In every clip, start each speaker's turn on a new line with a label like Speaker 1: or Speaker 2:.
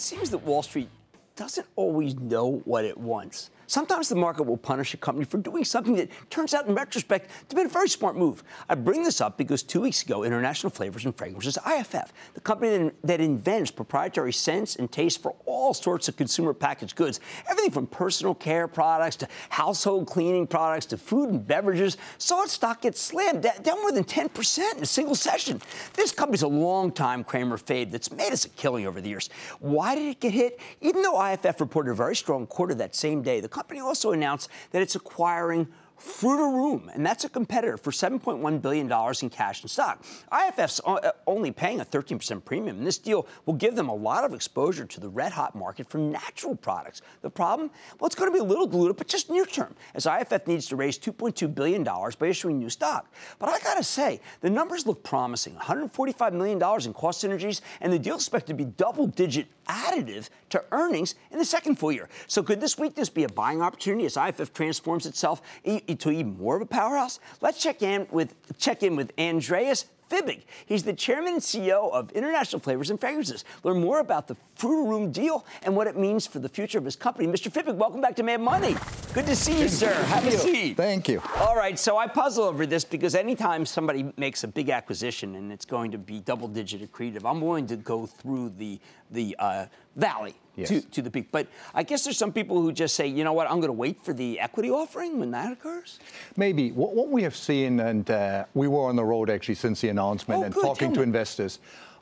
Speaker 1: it seems that Wall Street doesn't always know what it wants. Sometimes the market will punish a company for doing something that turns out in retrospect to be a very smart move. I bring this up because two weeks ago, International Flavors and Fragrances, IFF, the company that invents proprietary scents and tastes for all sorts of consumer packaged goods, everything from personal care products to household cleaning products to food and beverages, saw its stock get slammed down more than 10% in a single session. This company's a long-time Cramer fade that's made us a killing over the years. Why did it get hit? Even though IFF reported a very strong quarter that same day, the company also announced that it's acquiring Frutarom, and that's a competitor for $7.1 billion in cash and stock. IFF's uh, only paying a 13% premium, and this deal will give them a lot of exposure to the red hot market for natural products. The problem? Well, it's going to be a little diluted, but just near term, as IFF needs to raise $2.2 billion by issuing new stock. But I got to say, the numbers look promising $145 million in cost synergies, and the deal is expected to be double digit additive to earnings in the second full year. So could this weakness be a buying opportunity as IFF transforms itself into even more of a powerhouse? Let's check in with check in with Andreas Fibig. He's the chairman and CEO of International Flavors and Fragrances. Learn more about the Frutarom deal and what it means for the future of his company. Mr. Fibig, welcome back to Mad Money. Good to see you, sir. Have a seat.
Speaker 2: Thank you.
Speaker 1: All right, so I puzzle over this because anytime somebody makes a big acquisition and it's going to be double-digit accretive, I'm willing to go through the the uh, valley yes. to, to the peak. But I guess there's some people who just say, you know what, I'm going to wait for the equity offering when that occurs?
Speaker 2: Maybe. What, what we have seen, and uh, we were on the road actually since the announcement
Speaker 1: oh,
Speaker 2: and
Speaker 1: good.
Speaker 2: talking to investors,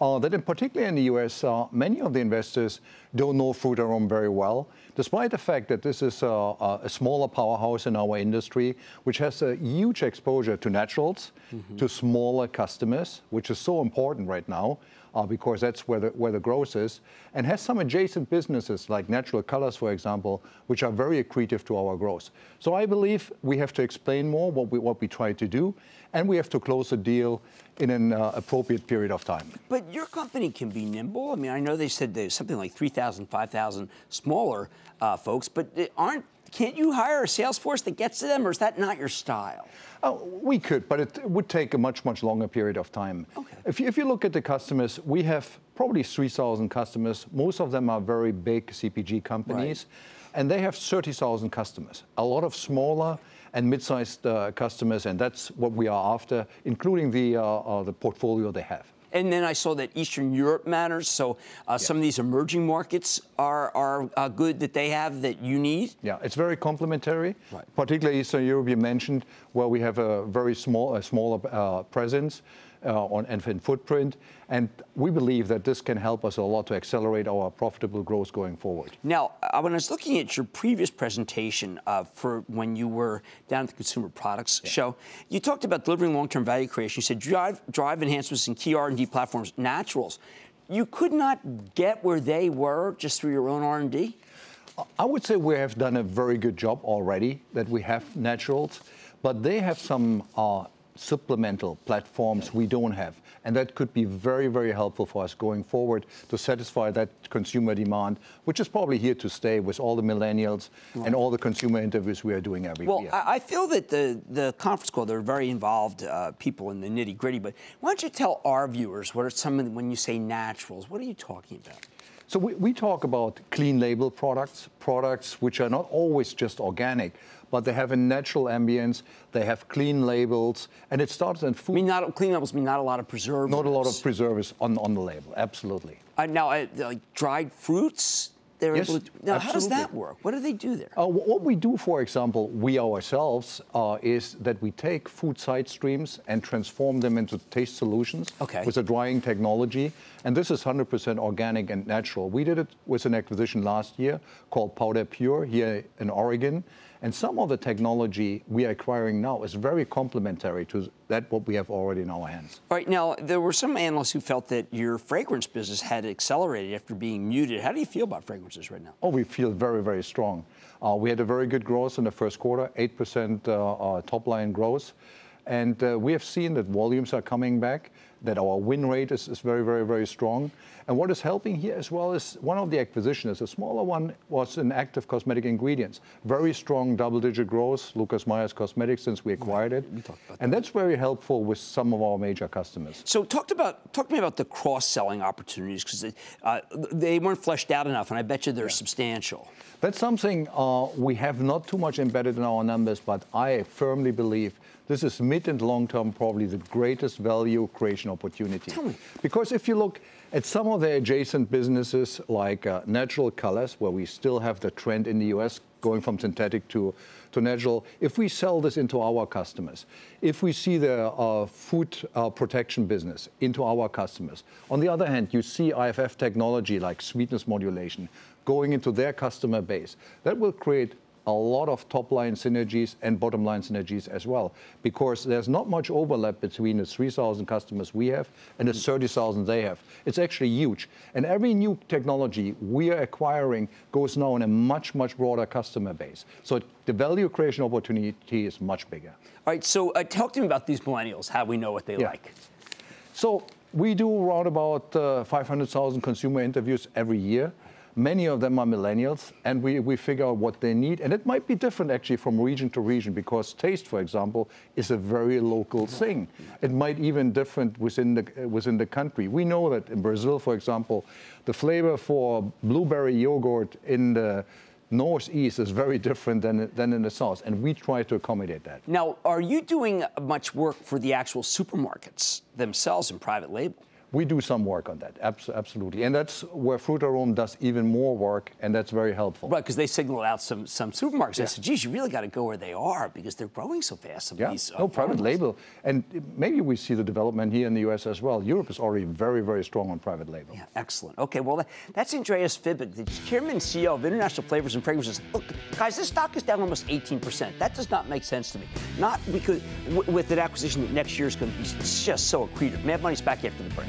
Speaker 2: uh, that in particular in the US, uh, many of the investors don't know Frutarom very well, despite the fact that this is a, a, smaller powerhouse in our industry, which has a huge exposure to naturals, mm-hmm. to smaller customers, which is so important right now uh, because that's where the, where the growth is, and has some adjacent businesses like natural colors, for example, which are very accretive to our growth. So I believe we have to explain more what we, what we try to do, and we have to close a deal in an uh, appropriate period of time.
Speaker 1: But your company can be nimble. I mean, I know they said there's something like 3,000, 5,000 smaller uh, folks, but aren't can't you hire a sales force that gets to them, or is that not your style?
Speaker 2: Oh, we could, but it would take a much, much longer period of time.
Speaker 1: Okay.
Speaker 2: If you, if you look at the customers, we have probably 3,000 customers. Most of them are very big CPG companies, right. and they have 30,000 customers. A lot of smaller and mid-sized uh, customers, and that's what we are after, including the, uh, uh, the portfolio they have.
Speaker 1: And then I saw that Eastern Europe matters. So uh, yeah. some of these emerging markets are, are uh, good that they have that you need.
Speaker 2: Yeah, it's very complementary. Right. Particularly Eastern Europe, you mentioned, where we have a very small, a smaller uh, presence on and footprint. And we believe that this can help us a lot to accelerate our profitable growth going forward.
Speaker 1: Now, uh, when I was looking at your previous presentation uh, for when you were down at the Consumer Products yeah. Show, you talked about delivering long-term value creation. You said drive, drive enhancements in key R&D platforms, naturals. You could not get where they were just through your own R&D?
Speaker 2: I would say we have done a very good job already that we have naturals, but they have some uh, supplemental platforms we don't have. And that could be very, very helpful for us going forward to satisfy that consumer demand, which is probably here to stay with all the millennials right. and all the consumer interviews we are doing every
Speaker 1: well,
Speaker 2: year.
Speaker 1: Well, I feel that the, the conference call, they're very involved uh, people in the nitty gritty, but why don't you tell our viewers what are some of the, when you say naturals, what are you talking about?
Speaker 2: So we, we talk about clean label products, products which are not always just organic, but they have a natural ambience, they have clean labels, and it starts in food.
Speaker 1: I mean, not, clean labels mean not a lot of preservatives.
Speaker 2: Not a lot of preservatives on, on the label, absolutely.
Speaker 1: Uh, now, uh, like dried fruits, they're
Speaker 2: yes,
Speaker 1: able to, now,
Speaker 2: absolutely.
Speaker 1: how does that work? What do they do there?
Speaker 2: Uh, what we do, for example, we ourselves, uh, is that we take food side streams and transform them into taste solutions
Speaker 1: okay.
Speaker 2: with a drying technology. And this is 100% organic and natural. We did it with an acquisition last year called Powder Pure here in Oregon. And some of the technology we are acquiring now is very complementary to that what we have already in our hands.
Speaker 1: All right, now there were some analysts who felt that your fragrance business had accelerated after being muted. How do you feel about fragrances right now?
Speaker 2: Oh, we feel very, very strong. Uh, we had a very good growth in the first quarter, 8% uh, uh, top line growth. And uh, we have seen that volumes are coming back. that our win rate is, is very, very, very strong. And what is helping here as well is one of the acquisitions, a smaller one, was in active cosmetic ingredients. Very strong double-digit growth, Lucas Meyer Cosmetics, since we acquired it.
Speaker 1: We
Speaker 2: and that's very helpful with some of our major customers.
Speaker 1: So talk about talk to me about the cross-selling opportunities because uh, they weren't fleshed out enough, and I bet you they're substantial.
Speaker 2: That's something uh, we have not too much embedded in our numbers, but I firmly believe this is mid and long term probably the greatest value creation opportunity.
Speaker 1: Tell me.
Speaker 2: Because if you look at some of the adjacent businesses like uh, natural colors, where we still have the trend in the US going from synthetic to, to natural, if we sell this into our customers, if we see the uh, food uh, protection business into our customers, on the other hand, you see IFF technology like sweetness modulation going into their customer base, that will create a lot of top-line synergies and bottom-line synergies as well, because there's not much overlap between the 3,000 customers we have and the 30,000 they have. It's actually huge. And every new technology we are acquiring goes now in a much, much broader customer base. So the value creation opportunity is much bigger.
Speaker 1: All right, so uh, talk to me about these millennials, how we know what they
Speaker 2: Yeah.
Speaker 1: like.
Speaker 2: So we do around about uh, 500,000 consumer interviews every year. Many of them are millennials, and we, we figure out what they need. And it might be different actually from region to region because taste, for example, is a very local thing. It might even different within the, within the country. We know that in Brazil, for example, the flavor for blueberry yogurt in the northeast is very different than, than in the south, and we try to accommodate that.
Speaker 1: Now, are you doing much work for the actual supermarkets themselves in private label?
Speaker 2: We do some work on that, abs- absolutely. And that's where Frutarom does even more work, and that's very helpful.
Speaker 1: Right, because they signaled out some some supermarkets. I said, geez, you really got to go where they are because they're growing so fast. Some
Speaker 2: Yeah,
Speaker 1: these, uh,
Speaker 2: no, private label. And maybe we see the development here in the US as well. Europe is already very, very strong on private label.
Speaker 1: Yeah, excellent. Okay, well, that, that's Andreas Fibig, the chairman and CEO of International Flavors and Fragrances. Look, guys, this stock is down almost 18%. That does not make sense to me. Not because w- with an acquisition that next year is going to be just so accretive. Mad Money's back after the break.